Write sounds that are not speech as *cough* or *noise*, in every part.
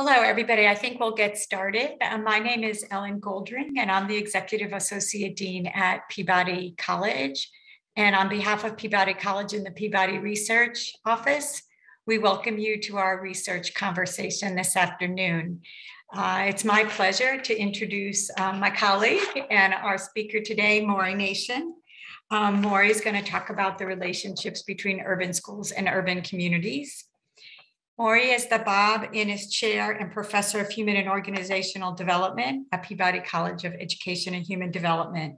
Hello, everybody. I think we'll get started. Uh, my name is Ellen Goldring, and I'm the Executive Associate Dean at Peabody College. And on behalf of Peabody College and the Peabody Research Office, we welcome you to our research conversation this afternoon. Uh, it's my pleasure to introduce uh, my colleague and our speaker today, Maury Nation. Um, Maury is going to talk about the relationships between urban schools and urban communities. Maury is the Bob Innes Chair and Professor of Human and Organizational Development at Peabody College of Education and Human Development.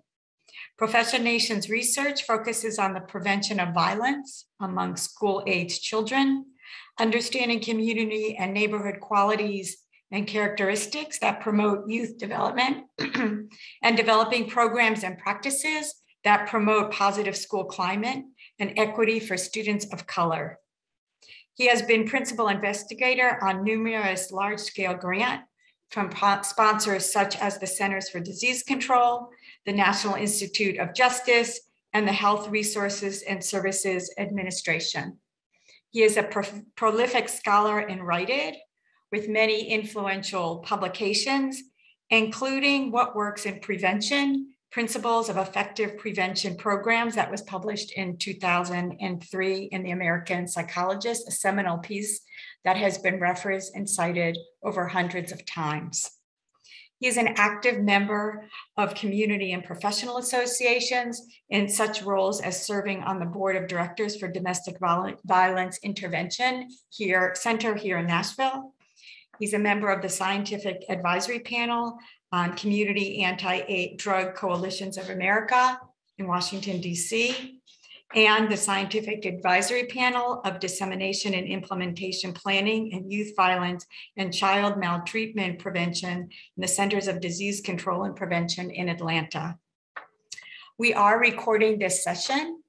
Professor Nation's research focuses on the prevention of violence among school-age children, understanding community and neighborhood qualities and characteristics that promote youth development, *clears throat* and developing programs and practices that promote positive school climate and equity for students of color. He has been principal investigator on numerous large scale grant from sponsors such as the Centers for Disease Control, the National Institute of Justice, and the Health Resources and Services Administration. He is a pro prolific scholar and writer with many influential publications, including What Works in Prevention Principles of Effective Prevention Programs that was published in 2003 in the American Psychologist, a seminal piece that has been referenced and cited over hundreds of times. He is an active member of community and professional associations in such roles as serving on the board of directors for domestic violence intervention here center here in Nashville. He's a member of the scientific advisory panel on Community Anti-Drug Coalitions of America in Washington, D.C., and the Scientific Advisory Panel of Dissemination and Implementation Planning and Youth Violence and Child Maltreatment Prevention in the Centers of Disease Control and Prevention in Atlanta. We are recording this session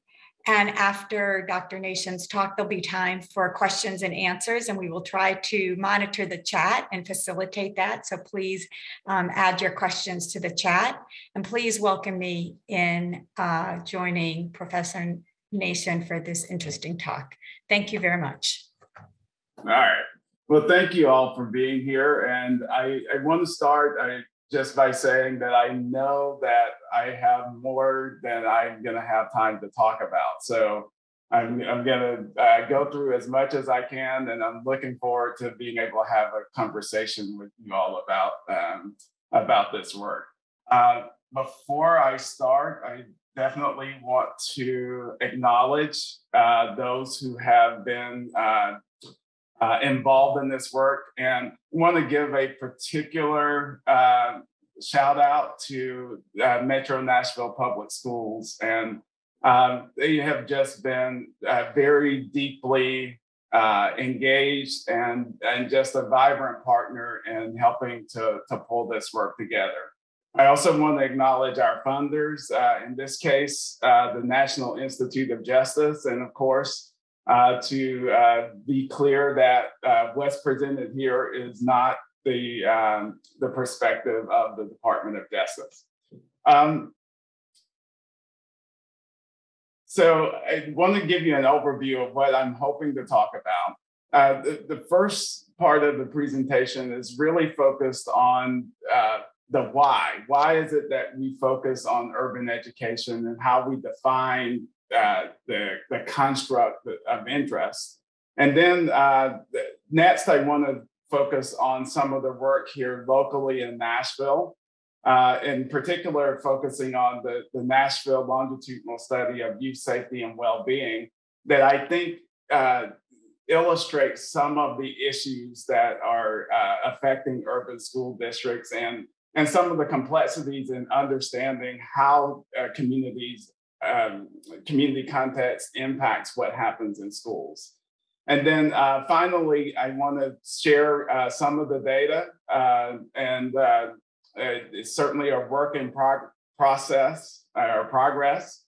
and after Dr. Nation's talk, there'll be time for questions and answers, and we will try to monitor the chat and facilitate that. So please um, add your questions to the chat. And please welcome me in uh, joining Professor Nation for this interesting talk. Thank you very much. All right. Well, thank you all for being here. And I, I want to start, I just by saying that I know that I have more than I'm going to have time to talk about. So I'm, I'm going to uh, go through as much as I can, and I'm looking forward to being able to have a conversation with you all about um, about this work. Uh, before I start, I definitely want to acknowledge uh, those who have been uh, involved in this work and want to give a particular uh, shout out to uh, Metro Nashville Public Schools. And um, they have just been uh, very deeply uh, engaged and, and just a vibrant partner in helping to, to pull this work together. I also want to acknowledge our funders, uh, in this case, the National Institute of Justice, and of course, uh, to uh, be clear that uh, what's presented here is not the, um, the perspective of the Department of Justice. Um, so I want to give you an overview of what I'm hoping to talk about. Uh, the, the, first part of the presentation is really focused on uh, the why. Why is it that we focus on urban education and how we define uh, the, the construct of interest. And then uh, next, I want to focus on some of the work here locally in Nashville, uh, in particular, focusing on the, the Nashville longitudinal study of youth safety and well-being that I think uh, illustrates some of the issues that are uh, affecting urban school districts and, and some of the complexities in understanding how uh, communities um, community context impacts what happens in schools. And then uh, finally, I want to share uh, some of the data, uh, and uh, it's certainly a work in prog- process uh, or progress.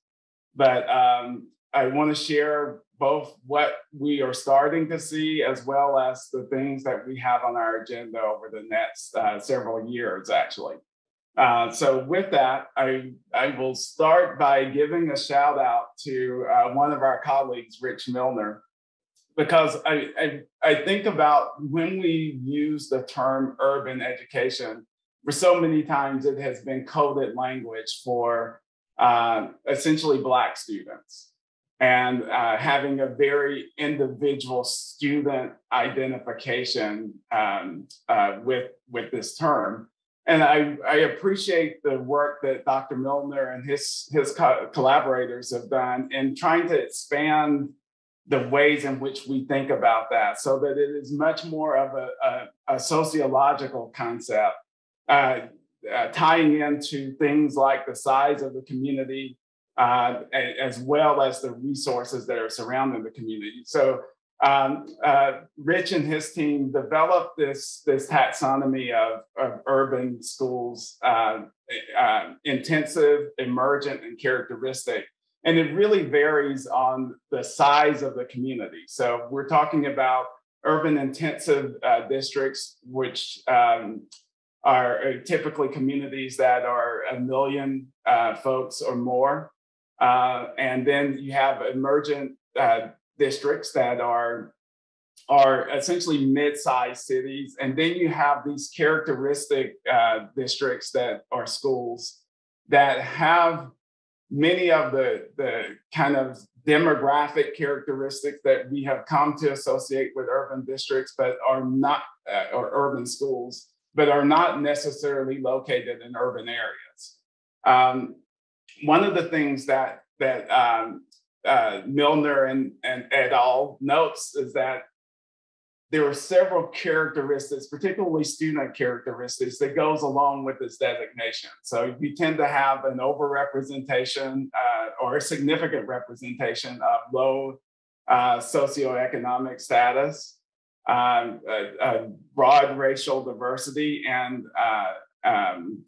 But um, I want to share both what we are starting to see as well as the things that we have on our agenda over the next uh, several years, actually. Uh, so with that, I, I will start by giving a shout out to uh, one of our colleagues, Rich Milner, because I, I, I think about when we use the term urban education, for so many times it has been coded language for uh, essentially Black students and uh, having a very individual student identification um, uh, with, with this term. And I, I appreciate the work that Dr. Milner and his, his co- collaborators have done in trying to expand the ways in which we think about that so that it is much more of a, a, a sociological concept, uh, uh, tying into things like the size of the community, uh, as well as the resources that are surrounding the community. So um, uh, Rich and his team developed this, this taxonomy of, of urban schools, uh, uh, intensive, emergent, and characteristic. And it really varies on the size of the community. So we're talking about urban intensive uh, districts, which um, are typically communities that are a million uh, folks or more. Uh, and then you have emergent uh, districts that are are essentially mid-sized cities, and then you have these characteristic uh, districts that are schools that have many of the, the kind of demographic characteristics that we have come to associate with urban districts, but are not, uh, or urban schools, but are not necessarily located in urban areas. Um, one of the things that that um, uh, Milner and, and et al. notes is that there are several characteristics, particularly student characteristics, that goes along with this designation. So you tend to have an overrepresentation uh, or a significant representation of low uh, socioeconomic status, um, a, a, broad racial diversity, and uh, um,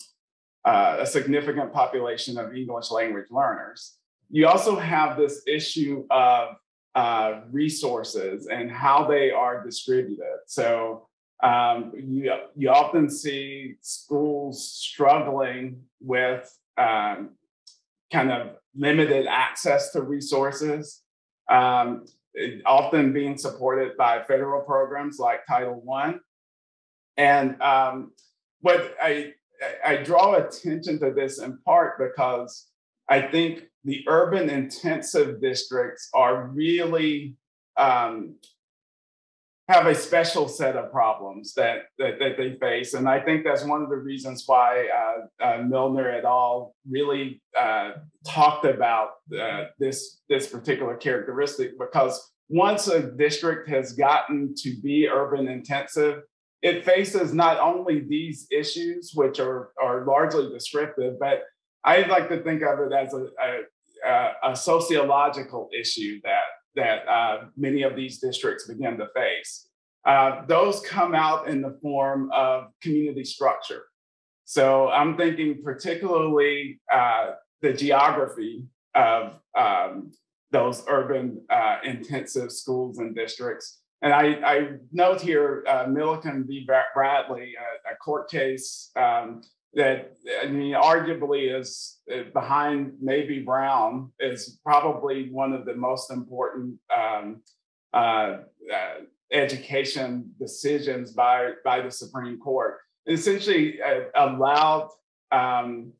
uh, a significant population of English language learners. You also have this issue of uh, resources and how they are distributed. So um, you, you often see schools struggling with um, kind of limited access to resources, um, often being supported by federal programs like Title I. And um, what I, I draw attention to this in part because I think the urban intensive districts are really um, have a special set of problems that, that, that they face, and I think that's one of the reasons why uh, uh, Milner et al. really uh, talked about uh, this this particular characteristic because once a district has gotten to be urban intensive, it faces not only these issues, which are are largely descriptive, but I like to think of it as a, a, a sociological issue that that uh, many of these districts begin to face. Uh, those come out in the form of community structure. So I'm thinking particularly uh, the geography of um, those urban uh, intensive schools and districts. And I, I note here uh, Milliken v. Bradley, a, a court case um, that I mean, arguably is uh, behind maybe Brown is probably one of the most important um, uh, uh, education decisions by by the Supreme Court. It essentially uh, allowed um,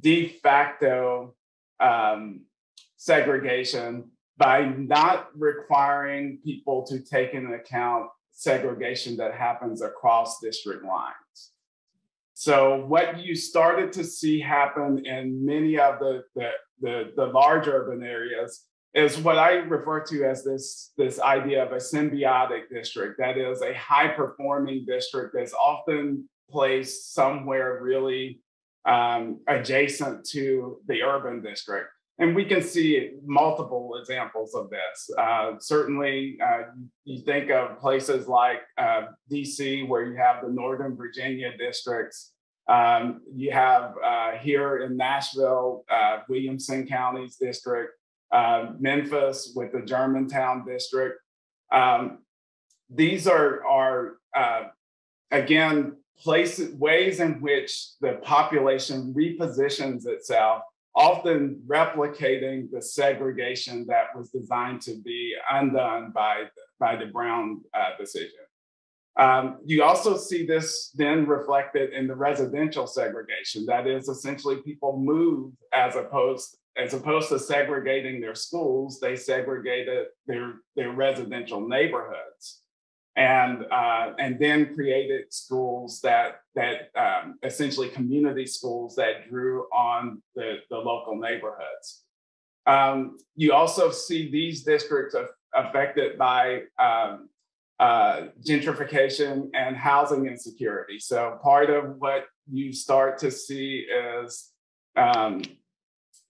de facto um, segregation by not requiring people to take into account segregation that happens across district lines. So what you started to see happen in many of the, the, the, the large urban areas is what I refer to as this, this idea of a symbiotic district. That is a high performing district that's often placed somewhere really um, adjacent to the urban district. And we can see multiple examples of this. Uh, certainly, uh, you think of places like uh, DC, where you have the Northern Virginia districts. Um, you have uh, here in Nashville, uh, Williamson County's district, uh, Memphis with the Germantown district. Um, these are, are again, places, ways in which the population repositions itself often replicating the segregation that was designed to be undone by by the Brown uh, decision. Um, you also see this then reflected in the residential segregation. That is essentially people move as opposed as opposed to segregating their schools, they segregated their, their residential neighborhoods and uh, and then created schools that that um, essentially community schools that drew on the, the local neighborhoods. Um, you also see these districts affected by um, uh, gentrification and housing insecurity. So part of what you start to see is um,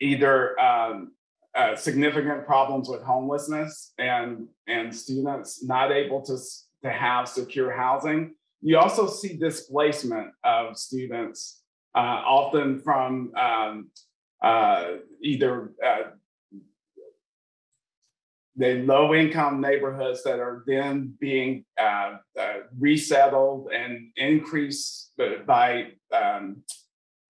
either um, uh, significant problems with homelessness and and students not able to to have secure housing. You also see displacement of students, uh, often from um, uh, either uh, the low income neighborhoods that are then being uh, uh, resettled and increased by um,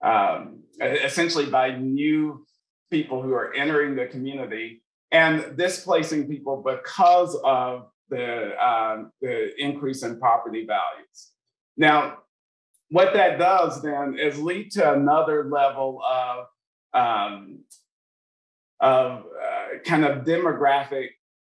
um, essentially by new people who are entering the community and displacing people because of the, um, the increase in property values. Now, what that does then is lead to another level of, um, of uh, kind of demographic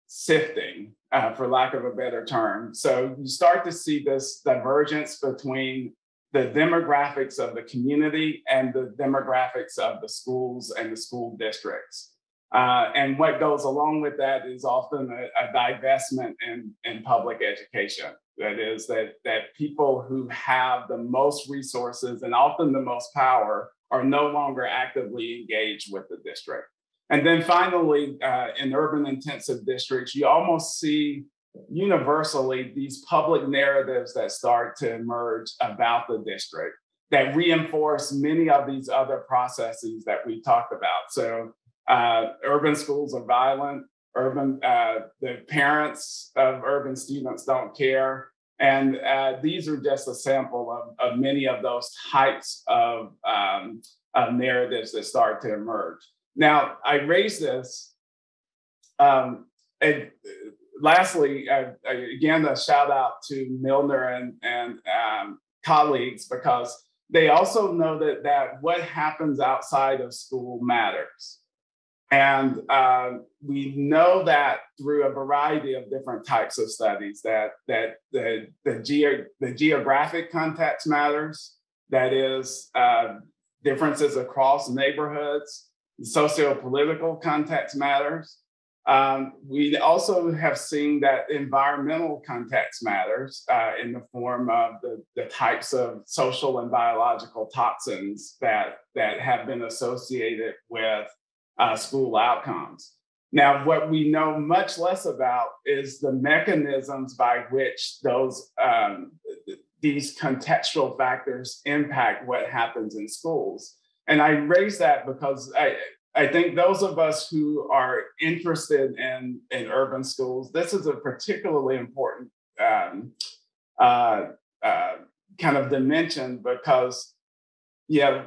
sifting, uh, for lack of a better term. So you start to see this divergence between the demographics of the community and the demographics of the schools and the school districts. Uh, and what goes along with that is often a, a divestment in, in public education. That is, that, that people who have the most resources and often the most power are no longer actively engaged with the district. And then finally, uh, in urban intensive districts, you almost see universally these public narratives that start to emerge about the district that reinforce many of these other processes that we talked about. So uh, urban schools are violent. Urban, uh, the parents of urban students don't care. And uh, these are just a sample of, of many of those types of, um, of narratives that start to emerge. Now, I raise this, um, and lastly, uh, again, a shout out to Milner and, and um, colleagues because they also know that, that what happens outside of school matters. And uh, we know that through a variety of different types of studies that, that the, the, geo, the geographic context matters, that is, uh, differences across neighborhoods, socio-political context matters. Um, we also have seen that environmental context matters uh, in the form of the, the types of social and biological toxins that, that have been associated with uh, school outcomes. Now, what we know much less about is the mechanisms by which those um, these contextual factors impact what happens in schools. And I raise that because I, I think those of us who are interested in, in urban schools, this is a particularly important um, uh, uh, kind of dimension because, yeah,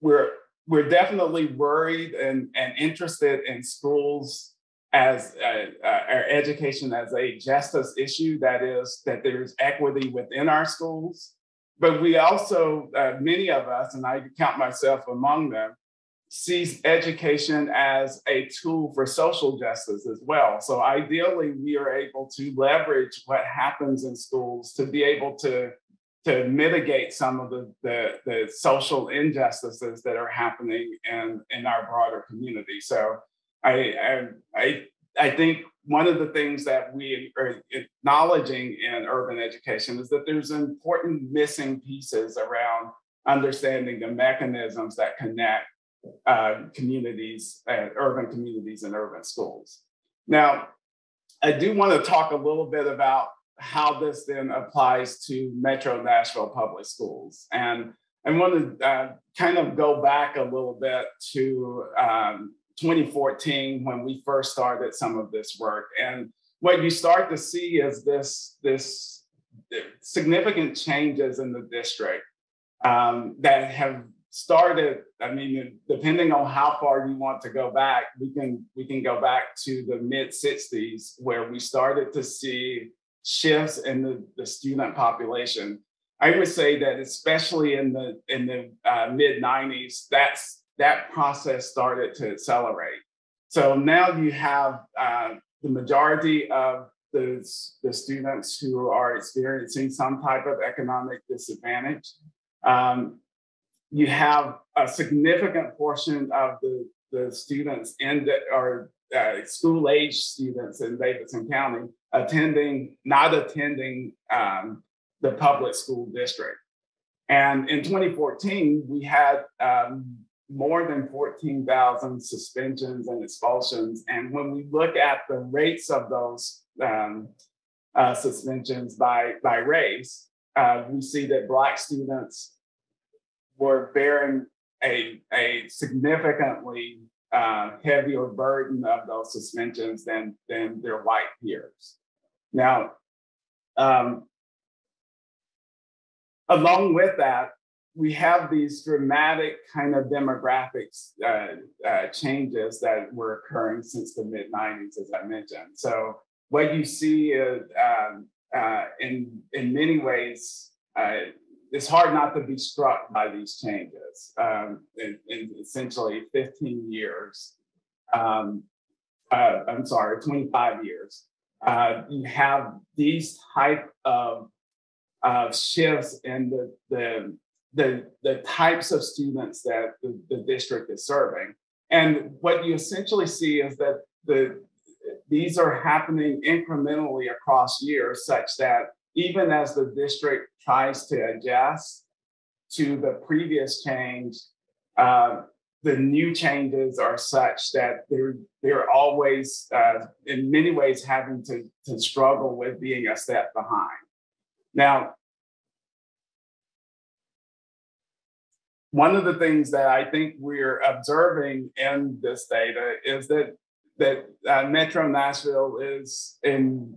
we're we're definitely worried and, and interested in schools as uh, uh, our education as a justice issue that is that there's equity within our schools but we also uh, many of us and i count myself among them sees education as a tool for social justice as well so ideally we are able to leverage what happens in schools to be able to to mitigate some of the, the, the, social injustices that are happening in, in our broader community. So I, I, I, I think one of the things that we are acknowledging in urban education is that there's important missing pieces around understanding the mechanisms that connect uh, communities, uh, urban communities and urban schools. Now, I do want to talk a little bit about how this then applies to Metro Nashville Public Schools. And I want to uh, kind of go back a little bit to um, 2014 when we first started some of this work. And what you start to see is this, this significant changes in the district um, that have started, I mean, depending on how far you want to go back, we can we can go back to the mid 60s where we started to see shifts in the, the student population. I would say that especially in the in the uh, mid 90s, that's that process started to accelerate. So now you have uh, the majority of the, the students who are experiencing some type of economic disadvantage. Um, you have a significant portion of the, the students in the, or uh, school age students in Davidson County attending, not attending um, the public school district. And in 2014, we had um, more than 14,000 suspensions and expulsions. And when we look at the rates of those um, uh, suspensions by, by race, uh, we see that Black students were bearing a, a significantly uh, heavier burden of those suspensions than, than their white peers. Now, um, along with that, we have these dramatic kind of demographics uh, uh, changes that were occurring since the mid 90s, as I mentioned. So, what you see is, um, uh, in, in many ways, uh, it's hard not to be struck by these changes. Um, in, in, essentially 15 years, um, uh, I'm sorry, 25 years, uh, you have these type of shifts in the, the the, the types of students that the, the district is serving. And what you essentially see is that the these are happening incrementally across years, such that even as the district tries to adjust to the previous change, uh, the new changes are such that they're they're always, uh, in many ways, having to to struggle with being a step behind. Now, one of the things that I think we're observing in this data is that that uh, Metro Nashville is in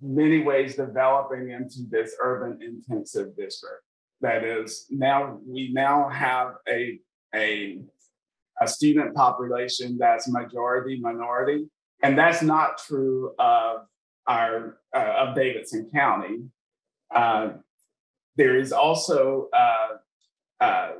many ways developing into this urban intensive district. That is now we now have a a, a student population that's majority minority, and that's not true of our uh, of Davidson County. Uh, there is also uh, uh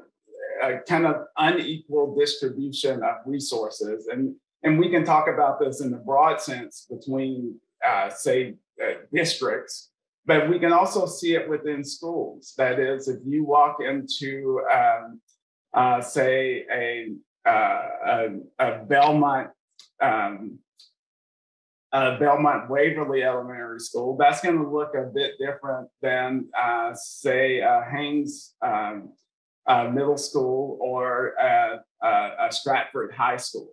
a kind of unequal distribution of resources. And, and we can talk about this in the broad sense between, uh, say, uh, districts, but we can also see it within schools. That is, if you walk into, um, uh, say, a, uh, a, a, Belmont um, Belmont Waverly Elementary School, that's going to look a bit different than, uh, say, uh, Haynes um, uh, middle school or a, a, Stratford High School.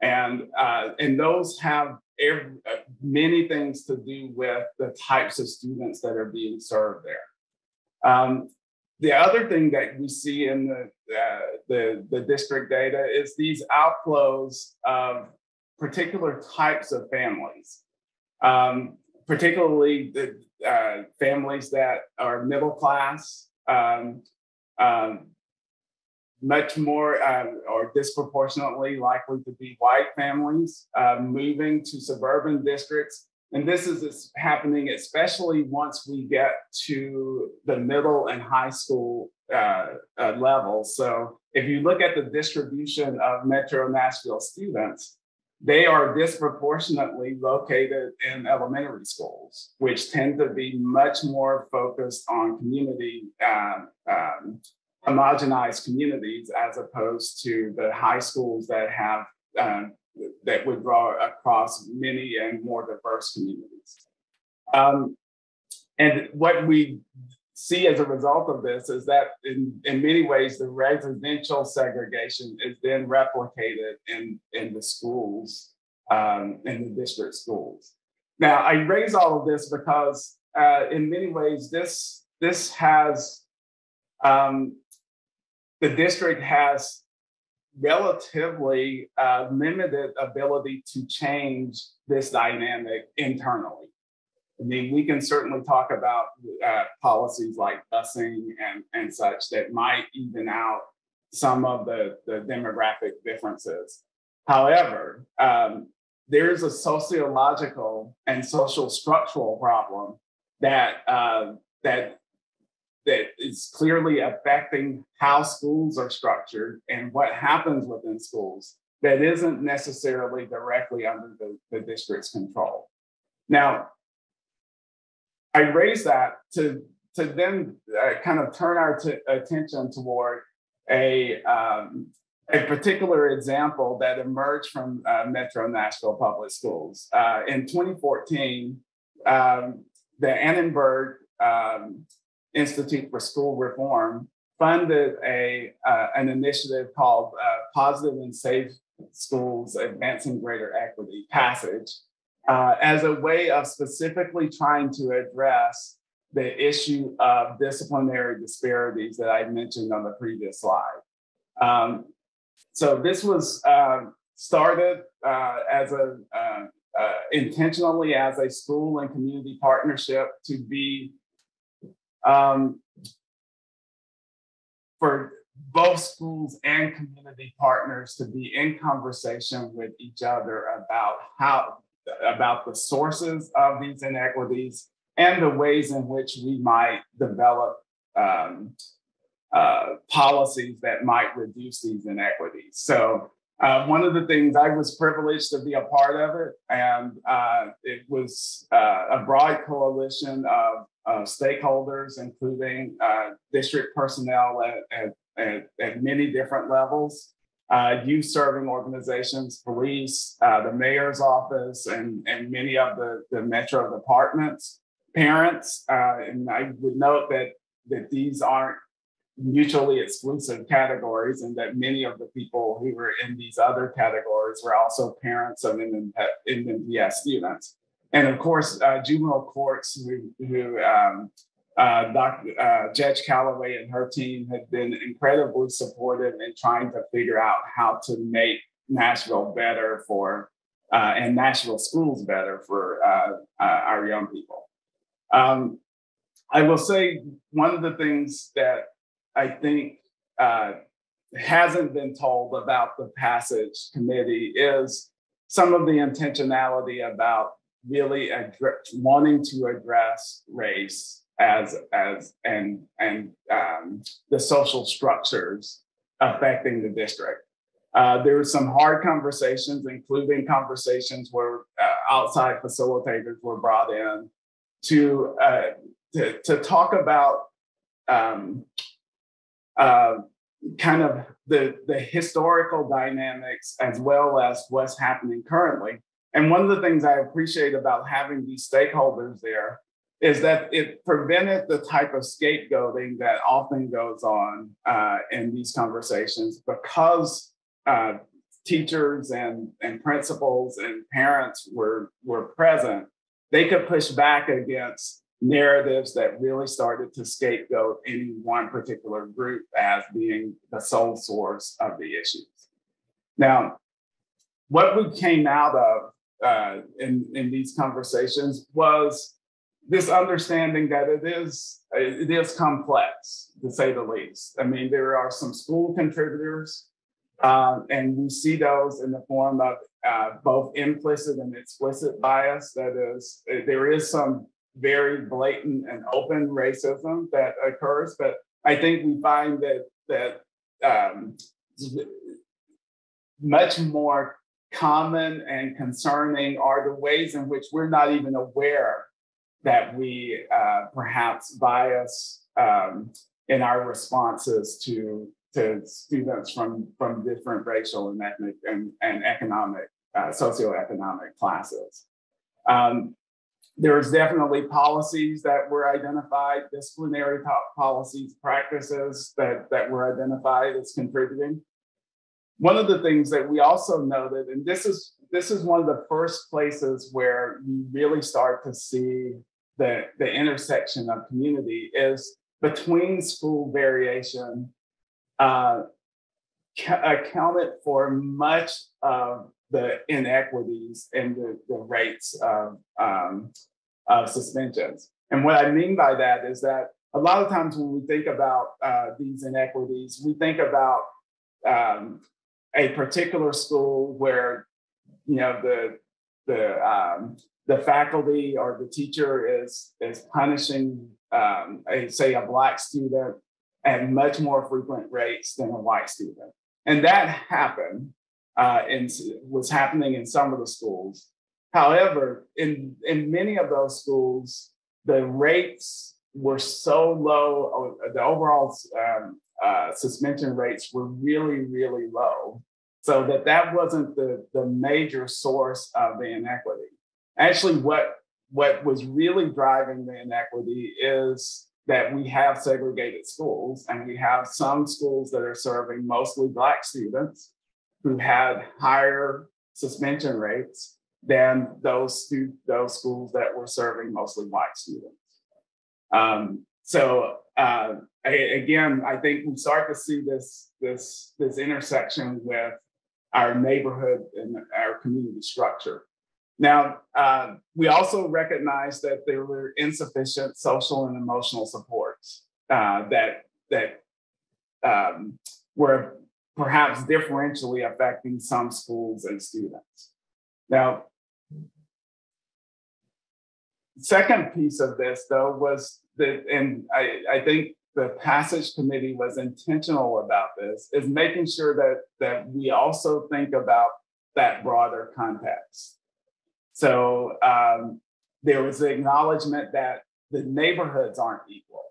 And, uh, and those have every, uh, many things to do with the types of students that are being served there. Um, the other thing that we see in the, uh, the, the district data is these outflows of particular types of families, um, particularly the uh, families that are middle class, um, um, much more um, or disproportionately likely to be white families uh, moving to suburban districts. And this is happening especially once we get to the middle and high school uh, uh, level. So if you look at the distribution of Metro Nashville students, they are disproportionately located in elementary schools, which tend to be much more focused on community um, um, homogenized communities as opposed to the high schools that have um, that would draw across many and more diverse communities. Um, and what we see as a result of this is that in, in many ways the residential segregation is then replicated in, in the schools, um, in the district schools. Now I raise all of this because uh, in many ways this, this has um, the district has relatively uh, limited ability to change this dynamic internally. I mean, we can certainly talk about uh, policies like busing and, and such that might even out some of the, the demographic differences. However, um, there's a sociological and social structural problem that uh, that that is clearly affecting how schools are structured and what happens within schools that isn't necessarily directly under the, the district's control. Now, I raise that to, to then uh, kind of turn our t- attention toward a, um, a particular example that emerged from uh, Metro Nashville Public Schools. Uh, in 2014, um, the Annenberg um, Institute for School Reform funded a, uh, an initiative called uh, Positive and Safe Schools Advancing Greater Equity Passage uh, as a way of specifically trying to address the issue of disciplinary disparities that I mentioned on the previous slide. Um, so this was uh, started uh, as a uh, uh, intentionally as a school and community partnership to be um, for both schools and community partners to be in conversation with each other about how about the sources of these inequities and the ways in which we might develop um, uh, policies that might reduce these inequities. So uh, one of the things I was privileged to be a part of it, and uh, it was uh, a broad coalition of, of stakeholders, including uh, district personnel at, at, at, many different levels, uh, youth serving organizations, police, uh, the mayor's office, and, and many of the, the metro departments, parents. and I would note that, that these aren't mutually exclusive categories, and that many of the people who were in these other categories were also parents of MNPS students. And of course, uh, juvenile courts, who, who um, uh, Dr., uh, Judge Calloway and her team have been incredibly supportive in trying to figure out how to make Nashville better for uh, and Nashville schools better for uh, uh, our young people. Um, I will say one of the things that I think uh, hasn't been told about the passage committee is some of the intentionality about really wanting to address race as as and and um, the social structures affecting the district. Uh, there were some hard conversations, including conversations where uh, outside facilitators were brought in to uh, to, to talk about um, uh, kind of the, the historical dynamics as well as what's happening currently. And one of the things I appreciate about having these stakeholders there is that it prevented the type of scapegoating that often goes on uh, in these conversations because uh, teachers and, and principals and parents were, were present. They could push back against narratives that really started to scapegoat any one particular group as being the sole source of the issues. Now, what we came out of uh, in, in these conversations was this understanding that it is it is complex to say the least. I mean, there are some school contributors, uh, and we see those in the form of uh, both implicit and explicit bias. That is, there is some very blatant and open racism that occurs. But I think we find that that um, much more common and concerning are the ways in which we're not even aware that we uh, perhaps bias um, in our responses to to students from from different racial and ethnic and, and economic uh, socioeconomic classes. Um, there's definitely policies that were identified, disciplinary policies, practices that, that were identified as contributing. One of the things that we also noted, and this is this is one of the first places where you really start to see the, the intersection of community is between school variation uh, accounted for much of the inequities and the, the rates of, um, of suspensions. And what I mean by that is that a lot of times when we think about uh, these inequities, we think about um, a particular school where you know the the um, the faculty or the teacher is is punishing um, a say a black student at much more frequent rates than a white student, and that happened uh, and was happening in some of the schools. However, in in many of those schools, the rates were so low. The overall um, uh, suspension rates were really, really low. So that that wasn't the, the major source of the inequity. Actually, what, what was really driving the inequity is that we have segregated schools and we have some schools that are serving mostly Black students who had higher suspension rates than those, stu- those schools that were serving mostly white students. Um, so uh, again, I think we start to see this this this intersection with our neighborhood and our community structure. Now, uh, we also recognize that there were insufficient social and emotional supports uh, that that um, were perhaps differentially affecting some schools and students. Now, second piece of this, though, was that, and I, I think the passage committee was intentional about this, is making sure that, that we also think about that broader context. So um, there was the acknowledgement that the neighborhoods aren't equal.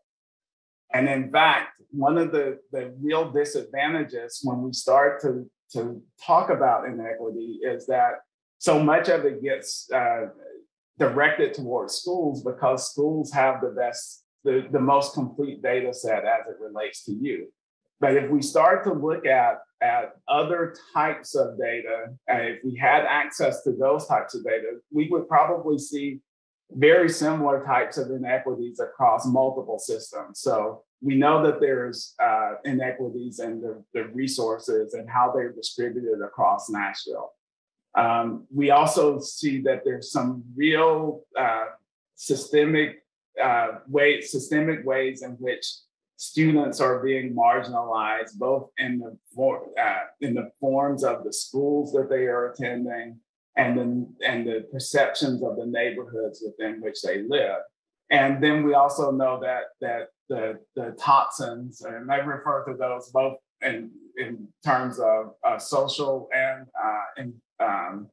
And in fact, one of the, the real disadvantages when we start to, to talk about inequity is that so much of it gets uh, directed towards schools because schools have the best, the, the most complete data set as it relates to you. But if we start to look at, at other types of data, and if we had access to those types of data, we would probably see very similar types of inequities across multiple systems. So we know that there's uh, inequities in the, the resources and how they're distributed across Nashville. Um, we also see that there's some real uh, systemic uh, ways, systemic ways in which students are being marginalized, both in the for, uh, in the forms of the schools that they are attending, and the and the perceptions of the neighborhoods within which they live. And then we also know that that the the toxins, and I refer to those both in in terms of uh, social and uh, in um,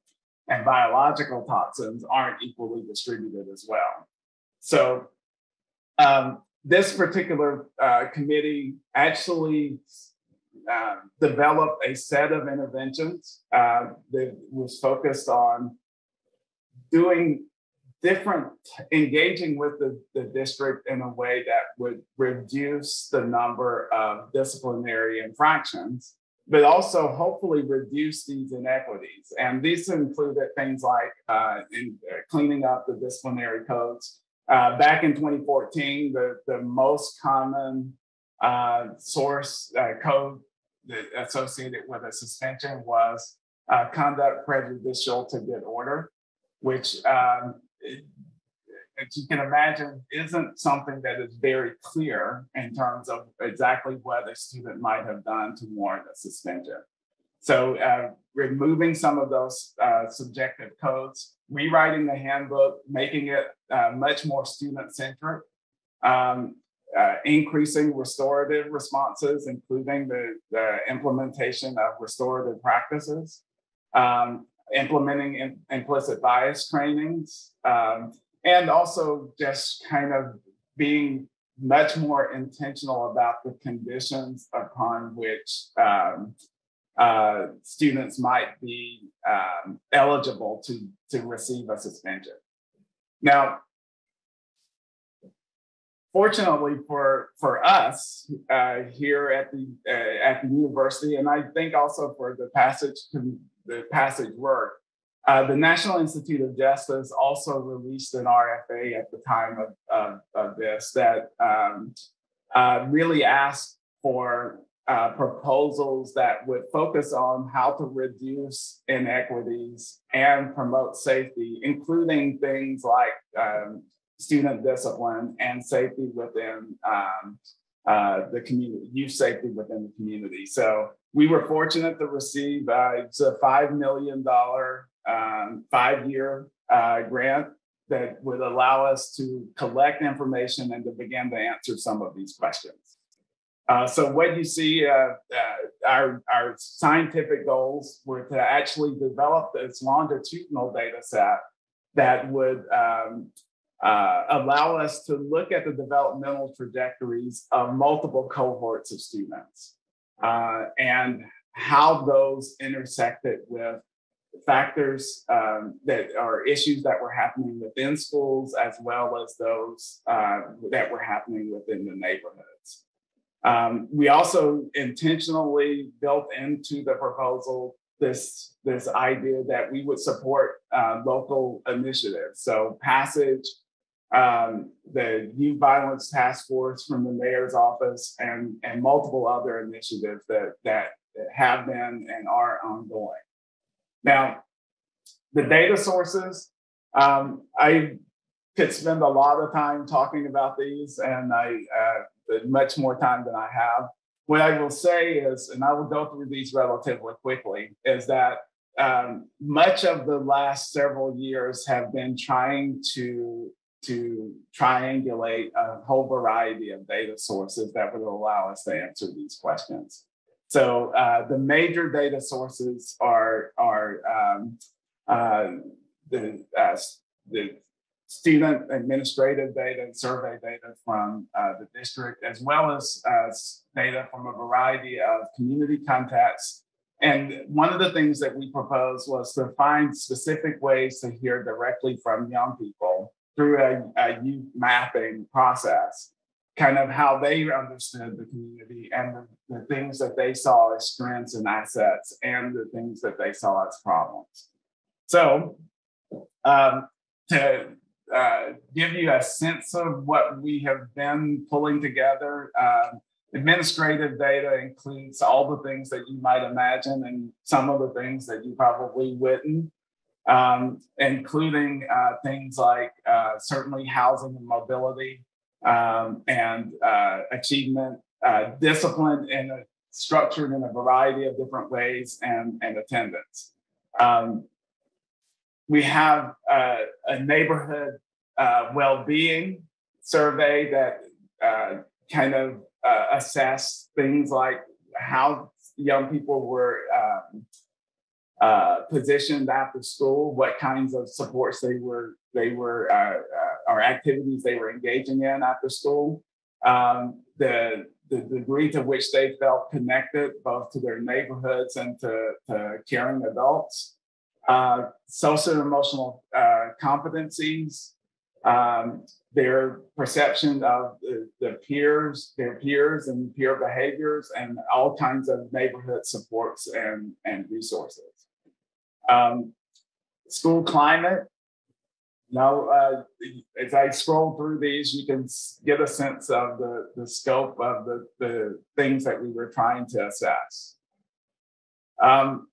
and biological toxins aren't equally distributed as well. So um, this particular uh, committee actually uh, developed a set of interventions uh, that was focused on doing different, engaging with the, the district in a way that would reduce the number of disciplinary infractions but also hopefully reduce these inequities. And these included things like uh, in, uh, cleaning up the disciplinary codes. Uh, back in 2014, the, the most common uh, source uh, code associated with a suspension was uh, conduct prejudicial to good order, which um, as you can imagine, isn't something that is very clear in terms of exactly what a student might have done to warrant a suspension. So uh, removing some of those uh, subjective codes, rewriting the handbook, making it uh, much more student-centric, um, uh, increasing restorative responses, including the, the, implementation of restorative practices, um, implementing in, implicit bias trainings, um, and also just kind of being much more intentional about the conditions upon which um, uh, students might be um, eligible to, to receive a suspension. Now, fortunately for, for us uh, here at the, uh, at the university, and I think also for the passage, the passage work, uh, the National Institute of Justice also released an RFA at the time of, of, of this that um, uh, really asked for uh, proposals that would focus on how to reduce inequities and promote safety, including things like um, student discipline and safety within um, uh, the community, youth safety within the community. So we were fortunate to receive uh, a $5 million um, five year uh, grant that would allow us to collect information and to begin to answer some of these questions. Uh, so what you see, uh, uh, our, our scientific goals were to actually develop this longitudinal data set that would um, uh, allow us to look at the developmental trajectories of multiple cohorts of students uh, and how those intersected with factors um, that are issues that were happening within schools as well as those that were happening within the neighborhoods. Um, we also intentionally built into the proposal this, this idea that we would support uh, local initiatives. So passage, um, the youth violence task force from the mayor's office and, and multiple other initiatives that, that have been and are ongoing. Now, the data sources, um, I could spend a lot of time talking about these, and I uh, much more time than I have. What I will say is, and I will go through these relatively quickly, is that um, much of the last several years have been trying to to triangulate a whole variety of data sources that would allow us to answer these questions. So uh, the major data sources are, are um, uh, the, uh, the student administrative data and survey data from uh, the district, as well as data from a variety of community contacts. And one of the things that we proposed was to find specific ways to hear directly from young people through a, a youth mapping process kind of how they understood the community and the, the, things that they saw as strengths and assets and the things that they saw as problems. So, um, to uh, give you a sense of what we have been pulling together, uh, administrative data includes all the things that you might imagine and some of the things that you probably wouldn't. Um, including uh, things like uh, certainly housing and mobility, um, and uh, achievement, discipline, and structured in a variety of different ways, and, and attendance. Um, we have a neighborhood uh, well-being survey that uh, kind of uh, assess things like how young people were um, uh, positioned after school, what kinds of supports they were they were uh, uh, or activities they were engaging in after school, um, the the degree to which they felt connected both to their neighborhoods and to, to caring adults, uh, social emotional uh, competencies, um, their perception of the, the, peers, their peers and peer behaviors, and all kinds of neighborhood supports and, and resources. Um, school climate. Now, uh, as I scroll through these, you can get a sense of the, the scope of the, the things that we were trying to assess. Um,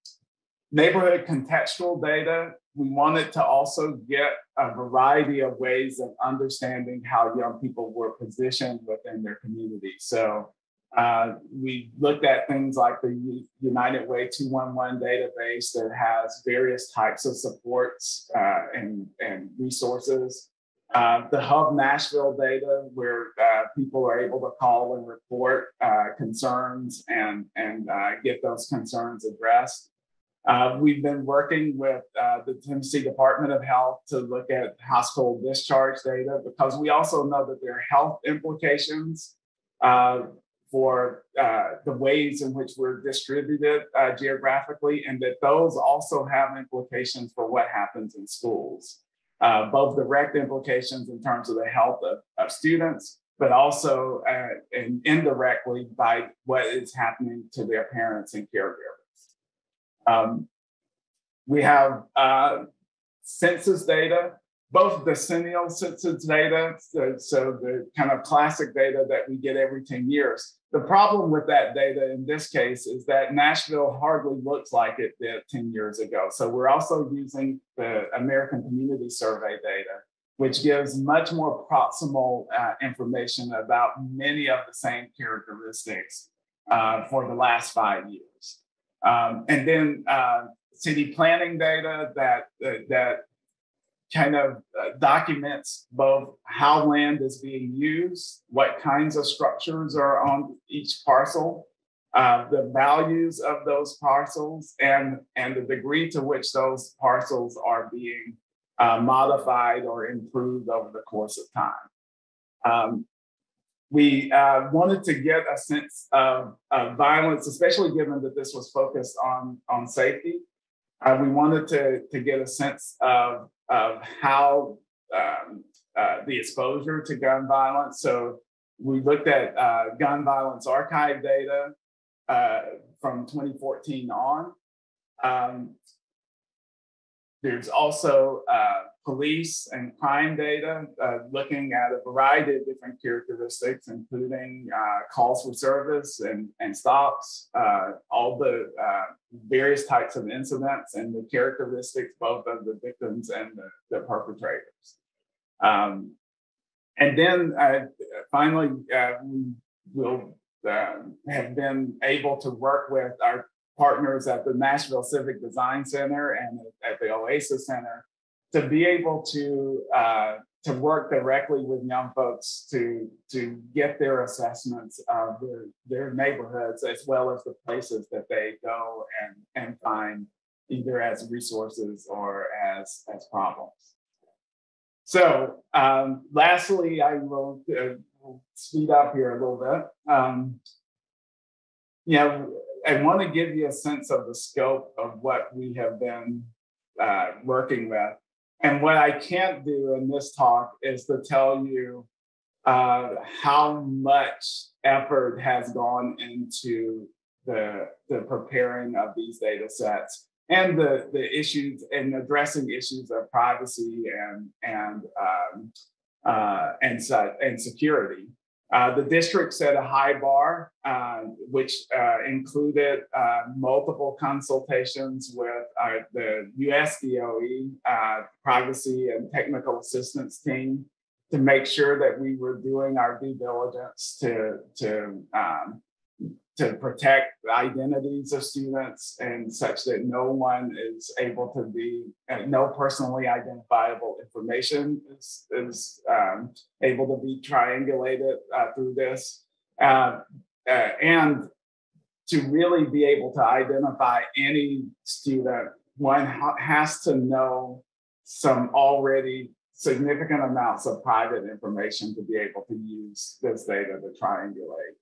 neighborhood contextual data, we wanted to also get a variety of ways of understanding how young people were positioned within their community. So uh, we looked at things like the United Way 211 database that has various types of supports uh, and, and resources. Uh, the Hub Nashville data, where uh, people are able to call and report uh, concerns and, and uh, get those concerns addressed. We've been working with the Tennessee Department of Health to look at hospital discharge data because we also know that there are health implications uh, for uh, the ways in which we're distributed uh, geographically, and that those also have implications for what happens in schools, uh, both direct implications in terms of the health of, of students, but also uh, and indirectly by what is happening to their parents and caregivers. Um, we have uh, census data both decennial census data, so, so, the kind of classic data that we get every 10 years, the problem with that data in this case is that Nashville hardly looks like it did 10 years ago. So we're also using the American Community Survey data which gives much more proximal uh, information about many of the same characteristics uh, for the last five years. Um, and then uh, city planning data that, that kind of uh, documents both how land is being used, what kinds of structures are on each parcel, uh, the values of those parcels, and, and the degree to which those parcels are being uh, modified or improved over the course of time. Um, we uh, wanted to get a sense of, of, violence, especially given that this was focused on, on safety. Uh, we wanted to, to get a sense of, of how um, uh, the exposure to gun violence. So we looked at uh, gun violence archive data uh, from 2014 on. Um, there's also uh, police and crime data uh, looking at a variety of different characteristics, including uh, calls for service and, and stops, uh, all the uh, various types of incidents and the characteristics both of the victims and the, the perpetrators. Um, and then uh, finally, we will have been able to work with our partners at the Nashville Civic Design Center and at the Oasis Center to be able to uh, to work directly with young folks to to get their assessments of their, their neighborhoods as well as the places that they go and and find either as resources or as as problems. So um, lastly, I will uh, speed up here a little bit. Um, you know, I want to give you a sense of the scope of what we have been uh, working with. And what I can't do in this talk is to tell you uh, how much effort has gone into the, the preparing of these data sets and the, the issues and addressing issues of privacy and, and, um, uh, and, and security. Uh, the district set a high bar, uh, which uh, included uh, multiple consultations with uh, the US DOE privacy and technical assistance team to make sure that we were doing our due diligence to, to um, to protect the identities of students and such that no one is able to be, no personally identifiable information is, is um, able to be triangulated uh, through this. Uh, uh and to really be able to identify any student, one ha- has to know some already significant amounts of private information to be able to use this data to triangulate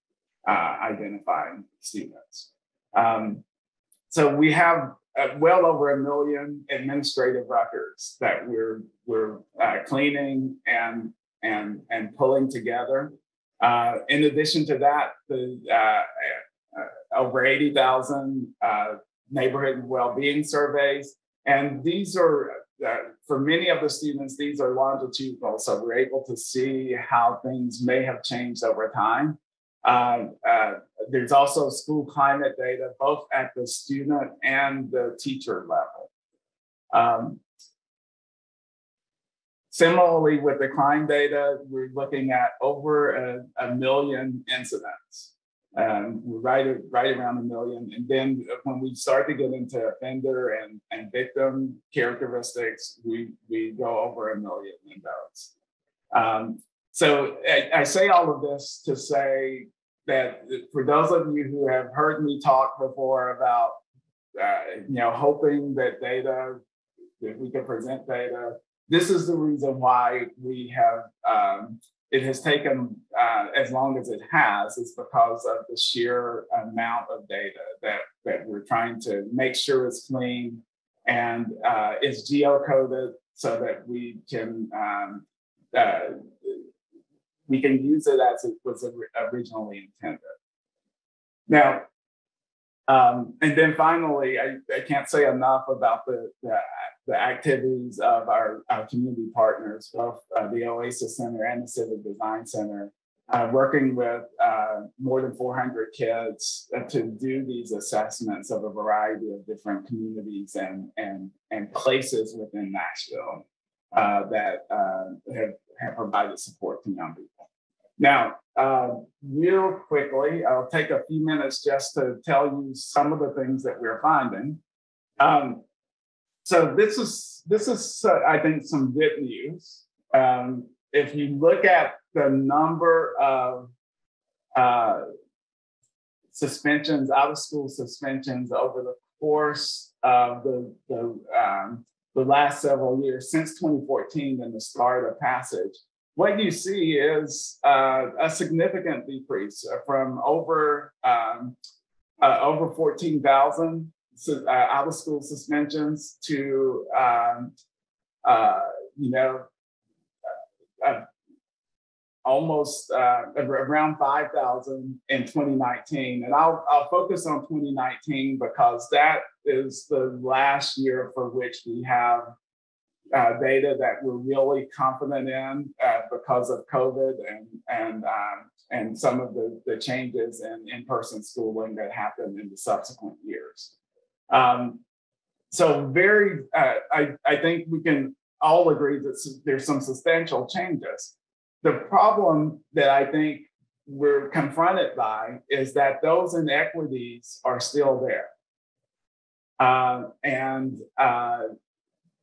uh, identifying students. Um, so we have uh, well over a million administrative records that we're we're uh, cleaning and and and pulling together. Uh, in addition to that, the uh, uh, over eighty thousand neighborhood well-being surveys, and these are for many of the students, these are longitudinal, so we're able to see how things may have changed over time. Uh, uh, there's also school climate data, both at the student and the teacher level. Um, similarly, with the crime data, we're looking at over a, a million incidents. Um, right, right around a million. And then when we start to get into offender and, and victim characteristics, we, we go over a million in those. Um, so I, I, say all of this to say that for those of you who have heard me talk before about, uh, you know, hoping that data, that we can present data, this is the reason why we have, um, it has taken uh, as long as it has, is because of the sheer amount of data that, that we're trying to make sure is clean and uh, it's geocoded so that we can um, uh, we can use it as it was originally intended. Now, um, and then finally, I, I, can't say enough about the, the, the activities of our, our, community partners, both uh, the Oasis Center and the Civic Design Center, uh, working with uh, more than 400 kids uh, to do these assessments of a variety of different communities and, and, and places within Nashville. uh, that uh, have, have provided support to young people. Now, uh, real quickly, I'll take a few minutes just to tell you some of the things that we're finding. Um, so this is this is uh, I think some good news. Um, if you look at the number of uh, suspensions, out of school suspensions over the course of the the, um, the last several years since 2014 and the start of passage, what you see is uh, a significant decrease from over um, uh, over 14,000 uh, out of school suspensions to um, uh, you know uh, almost uh, around 5,000 in 2019. And I'll, I'll focus on 2019 because that is the last year for which we have uh, data that we're really confident in uh, because of COVID and and um, and some of the, the changes in in-person schooling that happened in the subsequent years. Um, so very, uh, I, I think we can all agree that there's some substantial changes. The problem that I think we're confronted by is that those inequities are still there. Uh, and uh,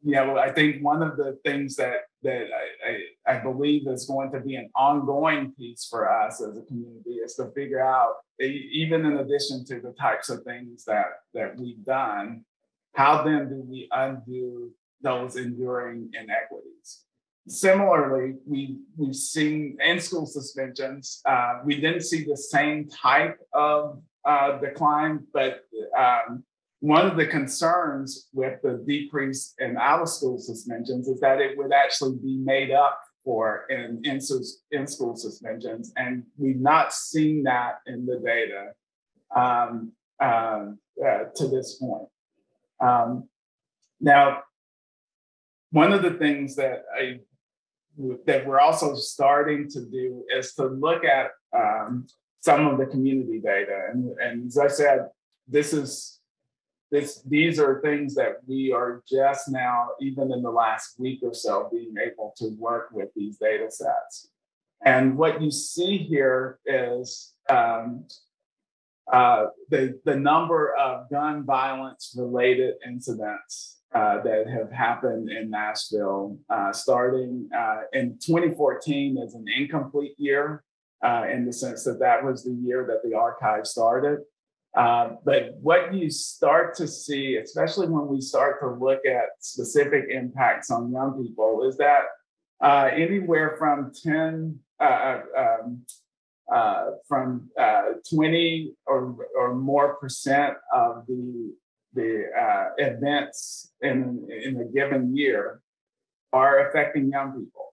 you know, I think one of the things that that I, I, I, believe is going to be an ongoing piece for us as a community is to figure out, even in addition to the types of things that that we've done, how then do we undo those enduring inequities? Similarly, we we've seen in school suspensions. Uh, we didn't see the same type of uh, decline, but um, one of the concerns with the decrease in out of school suspensions is that it would actually be made up for in, in, in school suspensions. And we've not seen that in the data um, uh, uh, to this point. Um, now, one of the things that I that we're also starting to do is to look at um, some of the community data. And, and as I said, this is this, these are things that we are just now, even in the last week or so, being able to work with these data sets. And what you see here is um, uh, the, the number of gun violence related incidents uh, that have happened in Nashville, uh, starting uh, in 2014 as an incomplete year, uh, in the sense that that was the year that the archive started. Uh, but what you start to see, especially when we start to look at specific impacts on young people, is that uh, anywhere from 10, uh, uh um, uh, from 20 or, or more percent of the, the events in, in a given year are affecting young people.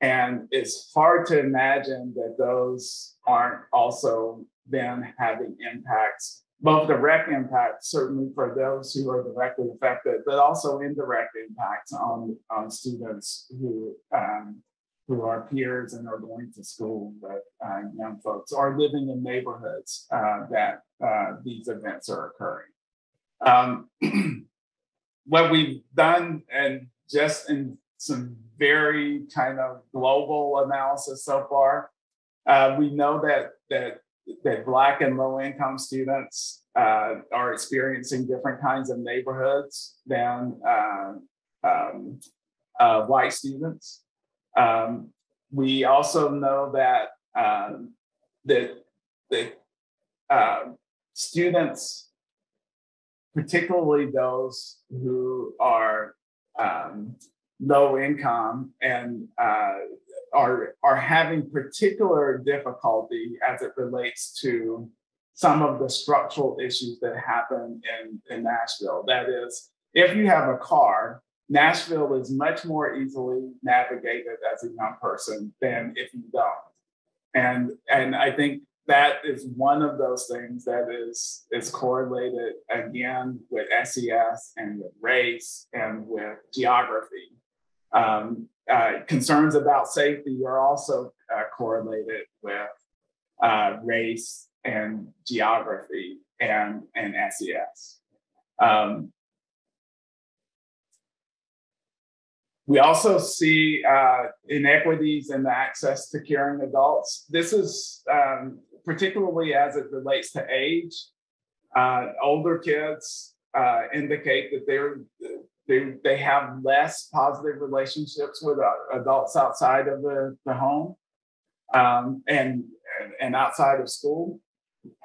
And it's hard to imagine that those aren't also then having impacts, both direct impacts, certainly for those who are directly affected, but also indirect impacts on, on students who, um, who are peers and are going to school with uh, young folks or living in neighborhoods uh, that uh, these events are occurring. Um, *clears throat* what we've done, and just in some very kind of global analysis so far, uh, we know that that that Black and low income students uh, are experiencing different kinds of neighborhoods than uh, um, uh, white students. Um, we also know that um, that that um, students, particularly those who are um, low income and uh, are are having particular difficulty as it relates to some of the structural issues that happen in, in Nashville. That is, if you have a car, Nashville is much more easily navigated as a young person than if you don't. And and I think that is one of those things that is is correlated again with SES and with race and with geography. Um, uh, concerns about safety are also uh, correlated with uh, race and geography and, and SES. Um, we also see uh, inequities in the access to caring adults. This is um, particularly as it relates to age. Uh, older kids indicate that they're they, they have less positive relationships with uh, adults outside of the, the home um, and, and outside of school.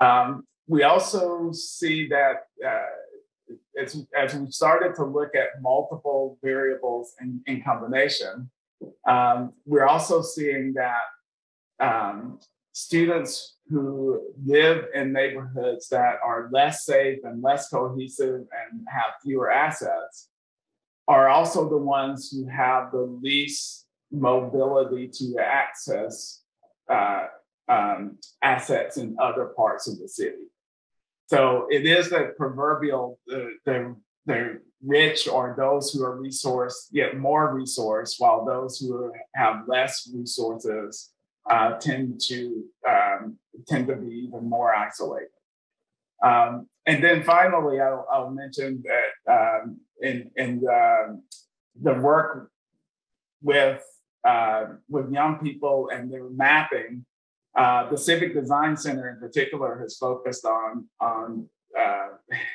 Um, we also see that uh, as, as we started to look at multiple variables in, in combination, um, we're also seeing that um, students who live in neighborhoods that are less safe and less cohesive and have fewer assets are also the ones who have the least mobility to access uh, um, assets in other parts of the city. So it is the proverbial the, the, the rich or those who are resourced get more resource, while those who have less resources uh, tend to um, tend to be even more isolated. Um, and then finally, I'll, I'll mention that um, in, in the, the work with, uh, with young people and their mapping, uh, the Civic Design Center in particular has focused on, on uh,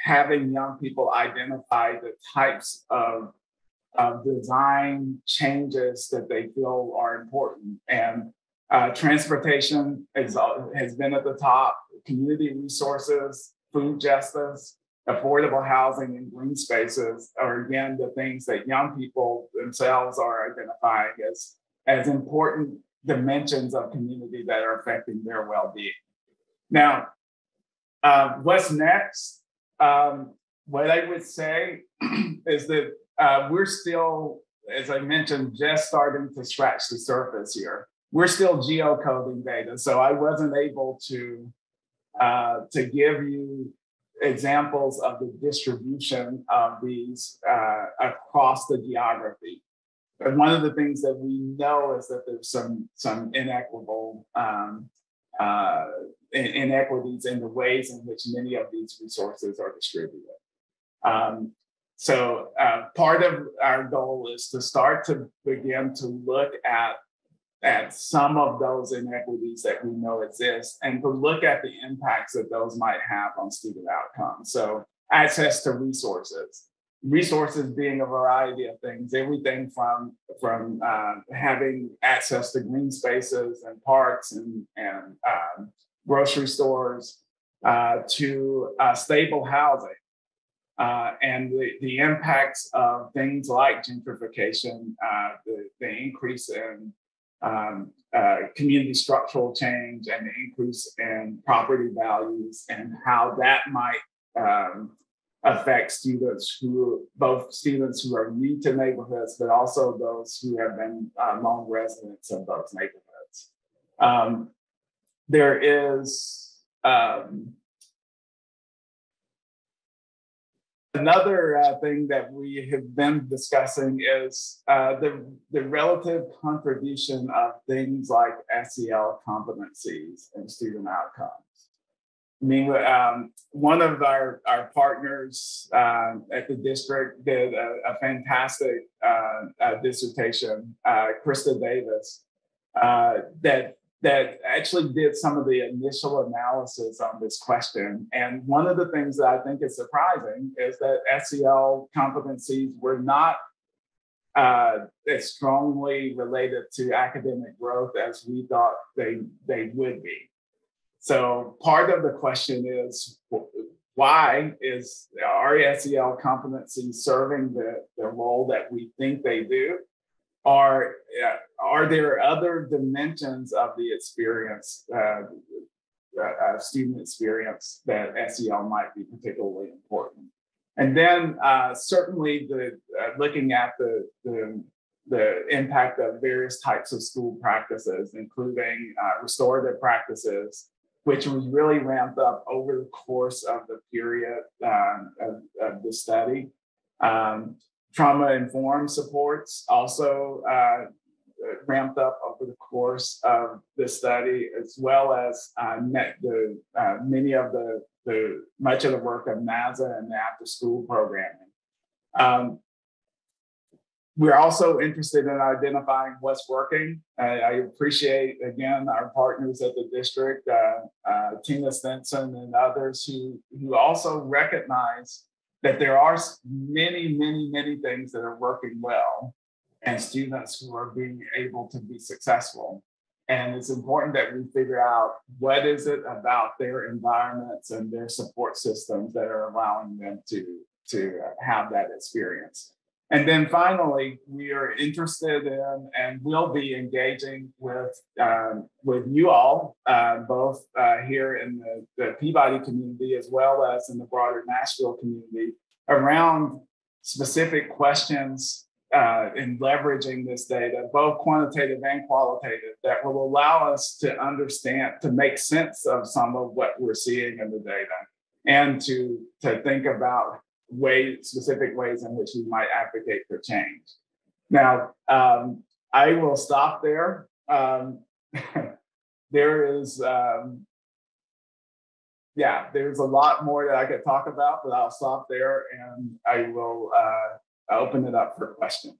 having young people identify the types of, of design changes that they feel are important. And uh, transportation is, has been at the top, community resources, food justice, affordable housing, and green spaces are again the things that young people themselves are identifying as, as important dimensions of community that are affecting their well-being. Now, uh, what's next? Um, what I would say *clears throat* is that uh, we're still, as I mentioned, just starting to scratch the surface here we're still geocoding data. So I wasn't able to uh, to give you examples of the distribution of these uh, across the geography. But one of the things that we know is that there's some some inequitable um, uh, inequities in the ways in which many of these resources are distributed. Um, so uh, part of our goal is to start to begin to look at at some of those inequities that we know exist and to look at the impacts that those might have on student outcomes. So, access to resources, resources being a variety of things, everything from, from uh, having access to green spaces and parks and, and um, grocery stores uh, to uh, stable housing. Uh, and the, the impacts of things like gentrification, uh, the, the increase in um, uh, community structural change and the increase in property values and how that might um, affect students who both students who are new to neighborhoods but also those who have been uh, long residents of those neighborhoods. Um, there is um, Another uh, thing that we have been discussing is uh, the, the relative contribution of things like SEL competencies and student outcomes. I mean, um, one of our, our partners uh, at the district did a, a fantastic uh, dissertation, uh, Krista Davis, uh, that that actually did some of the initial analysis on this question. And one of the things that I think is surprising is that SEL competencies were not uh, as strongly related to academic growth as we thought they, they would be. So part of the question is why is our SEL competencies serving the, the role that we think they do? are are there other dimensions of the experience uh, uh, student experience that SEL might be particularly important and then uh, certainly the uh, looking at the, the the impact of various types of school practices, including uh, restorative practices, which was really ramped up over the course of the period um, of, of the study. Um, trauma informed supports also uh, ramped up over the course of the study, as well as uh, the uh, many of the, the much of the work of NAZA and the after school programming. Um, we're also interested in identifying what's working. I appreciate, again, our partners at the district, uh, uh, Tina Stinson and others who, who also recognize that there are many, many, many things that are working well and students who are being able to be successful. And it's important that we figure out what is it about their environments and their support systems that are allowing them to, to have that experience. And then finally, we are interested in and will be engaging with, uh, with you all, uh, both uh, here in the, the Peabody community as well as in the broader Nashville community, around specific questions uh, in leveraging this data, both quantitative and qualitative, that will allow us to understand, to make sense of some of what we're seeing in the data, and to, to think about ways, specific ways in which we might advocate for change. Now, um, I will stop there. Um, *laughs* there is, um, yeah, there's a lot more that I could talk about, but I'll stop there and I will uh, open it up for questions.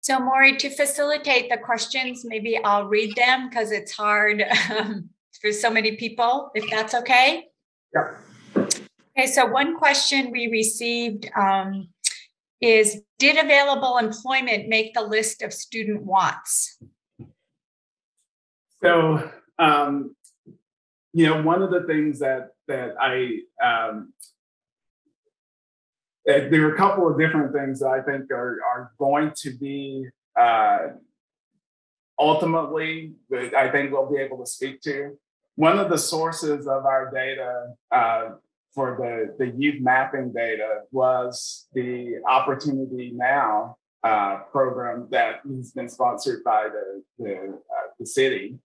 So, Maury, to facilitate the questions, maybe I'll read them because it's hard um, for so many people, if that's okay. Yeah. Okay, so one question we received um, is Did available employment make the list of student wants? So, um, you know, one of the things that that I um, there are a couple of different things that I think are are going to be uh, ultimately I think we'll be able to speak to. One of the sources of our data uh, for the, the youth mapping data was the Opportunity Now uh, program that has been sponsored by the, the, uh, the city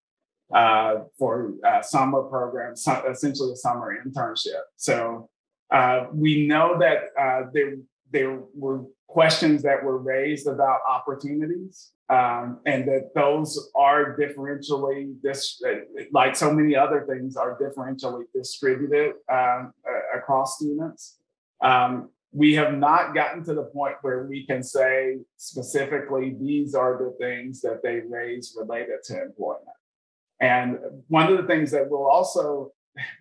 uh, for uh, summer programs, essentially a summer internship. So uh, we know that uh, there, there were questions that were raised about opportunities um, and that those are differentially dis- like so many other things are differentially distributed um, across students. Um, we have not gotten to the point where we can say specifically these are the things that they raise related to employment. And one of the things that we'll also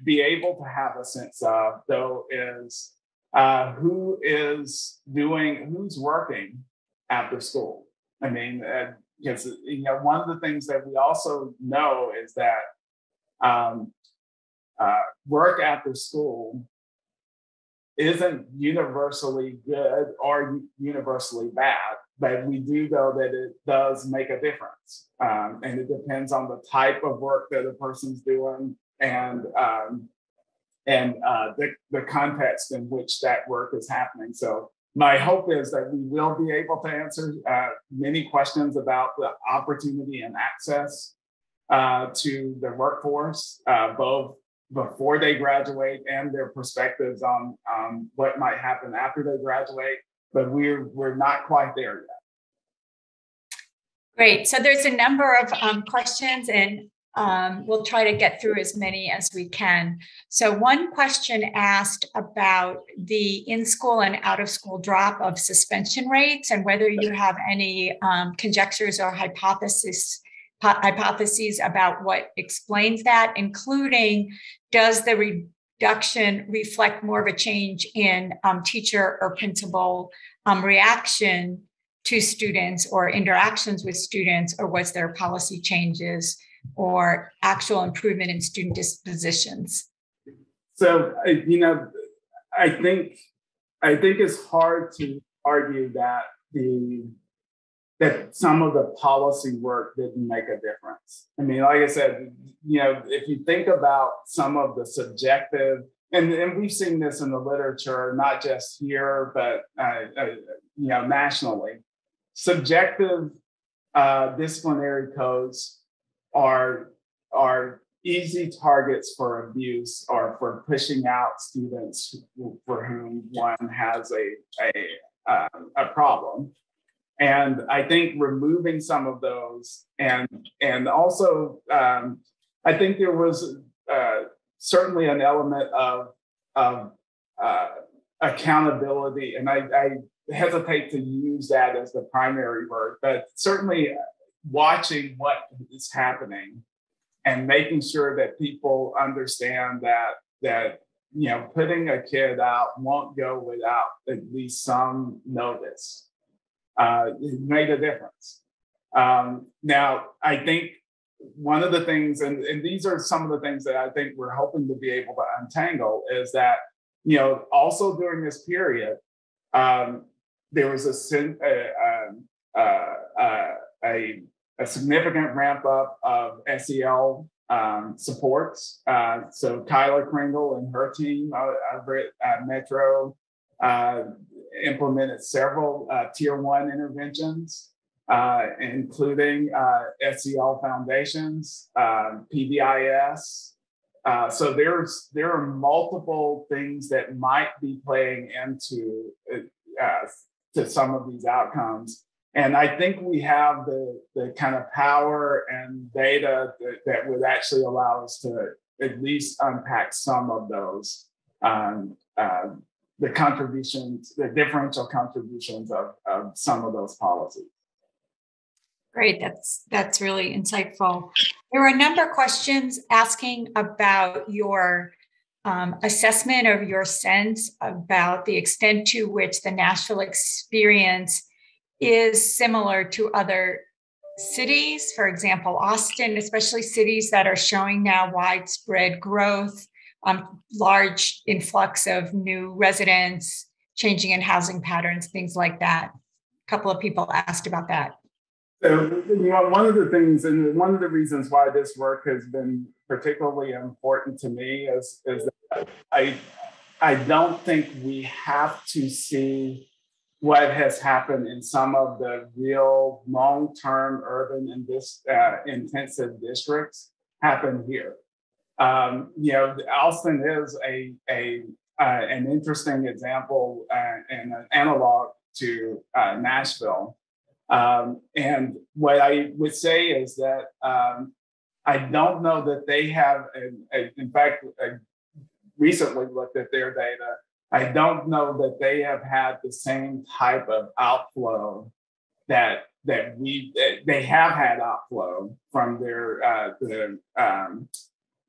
be able to have a sense of though is uh, who is doing who's working after school? I mean, uh, because you know one of the things that we also know is that um, uh, work after school isn't universally good or universally bad, but we do know that it does make a difference, um, and it depends on the type of work that a person's doing and um, and uh, the the context in which that work is happening. So my hope is that we will be able to answer uh, many questions about the opportunity and access uh, to the workforce, uh, both before they graduate and their perspectives on um, what might happen after they graduate. But we're we're not quite there yet. Great. So there's a number of um, questions, and um, we'll try to get through as many as we can. So, one question asked about the in school and out of school drop of suspension rates and whether you have any um, conjectures or hypotheses. Hypotheses about what explains that, including does the reduction reflect more of a change in um, teacher or principal um, reaction to students or interactions with students, or was there policy changes or actual improvement in student dispositions? So, you know, I think I think it's hard to argue that the that some of the policy work didn't make a difference. I mean, like I said, you know, if you think about some of the subjective, and, and we've seen this in the literature, not just here, but uh, uh, you know, nationally, subjective uh, disciplinary codes are are easy targets for abuse or for pushing out students for whom one has a a, uh, a problem. And i think removing some of those and and also um, i think there was uh, certainly an element of of uh, accountability. And I, I hesitate to use that as the primary word, but certainly watching what is happening and making sure that people understand that that you know putting a kid out won't go without at least some notice. Uh, it made a difference. Um, now i think one of the things and, and these are some of the things that i think we're hoping to be able to untangle is that you know also during this period um, there was a, uh, uh, a, a significant ramp up of SEL um, supports. Uh, so Kyla Krengel and her team over at Metro uh, implemented several uh, tier one interventions, uh, including uh, SEL foundations, um, PBIS. Uh, so there's there are multiple things that might be playing into to some of these outcomes and I think we have the, the kind of power and data that, that would actually allow us to at least unpack some of those, um, uh, the contributions, the differential contributions of, of some of those policies. Great, that's that's really insightful. There were a number of questions asking about your um, assessment of your sense about the extent to which the Nashville experience is similar to other cities, for example, Austin, especially cities that are showing now widespread growth, um, large influx of new residents, changing in housing patterns, things like that. A couple of people asked about that. So, you know, one of the things, and one of the reasons why this work has been particularly important to me is, is that I, I don't think we have to see what has happened in some of the real long-term urban and this uh, intensive districts happen here. Um, you know, Austin is a, a uh, an interesting example uh, and an analog to uh, Nashville. Um, and what I would say is that um, I don't know that they have, a, a, in fact, I recently looked at their data I don't know that they have had the same type of outflow that that we they have had outflow from their uh, the um,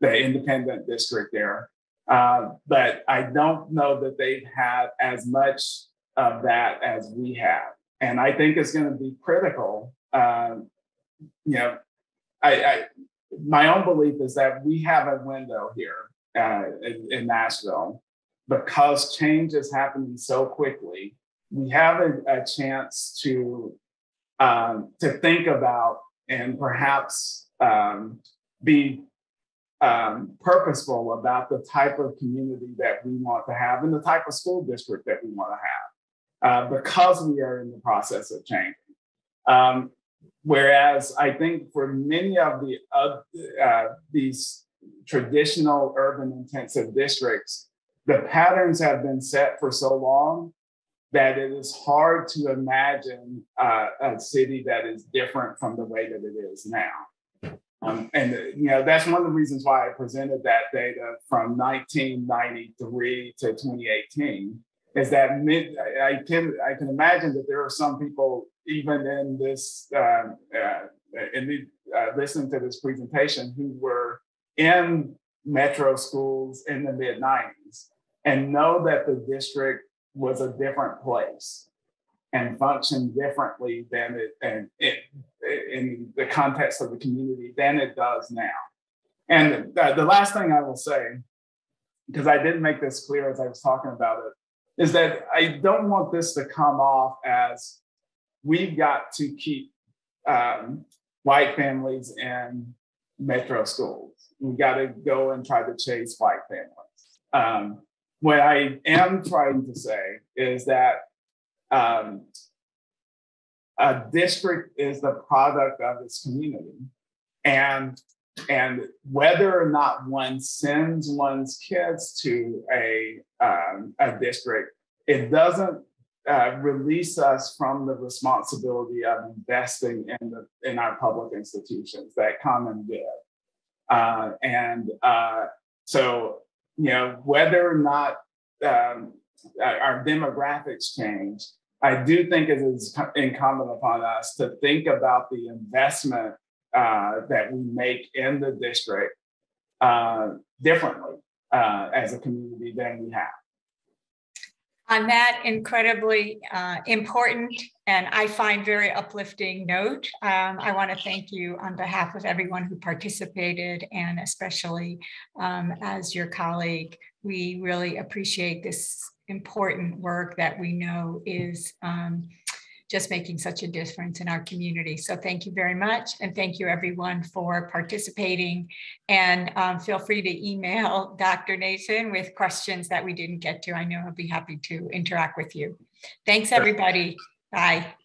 the independent district there, uh, but I don't know that they've had as much of that as we have, and I think it's going to be critical. Uh, you know, I, I my own belief is that we have a window here uh, in, in Nashville because change is happening so quickly, we have a, a chance to um, to think about and perhaps um, be um, purposeful about the type of community that we want to have and the type of school district that we want to have uh, because we are in the process of changing. Um, whereas I think for many of the uh, uh, these traditional urban intensive districts, the patterns have been set for so long that it is hard to imagine uh, a city that is different from the way that it is now. Um, and you know that's one of the reasons why I presented that data from 1993 to 2018 is that mid, I can I can imagine that there are some people even in this uh, uh, in the, uh, listening to this presentation who were in metro schools in the mid 90s and know that the district was a different place and functioned differently than it and it in the context of the community than it does now. And the, the last thing I will say, because I didn't make this clear as I was talking about it, is that I don't want this to come off as we've got to keep um, white families in metro schools. We got to go and try to chase white families. Um, what I am trying to say is that um, a district is the product of its community. And, and whether or not one sends one's kids to a, um, a district, it doesn't uh, release us from the responsibility of investing in, the, in our public institutions that common give. Uh, and uh, so you know, whether or not um, our demographics change, I do think it is incumbent upon us to think about the investment uh, that we make in the district uh, differently uh, as a community than we have. On that incredibly uh, important and I find very uplifting note, um, I want to thank you on behalf of everyone who participated and especially um, as your colleague. We really appreciate this important work that we know is um, just making such a difference in our community. So thank you very much. And thank you everyone for participating. And um, feel free to email *laughs* Dr. Nation with questions that we didn't get to. I know I'll be happy to interact with you. Thanks everybody. Bye.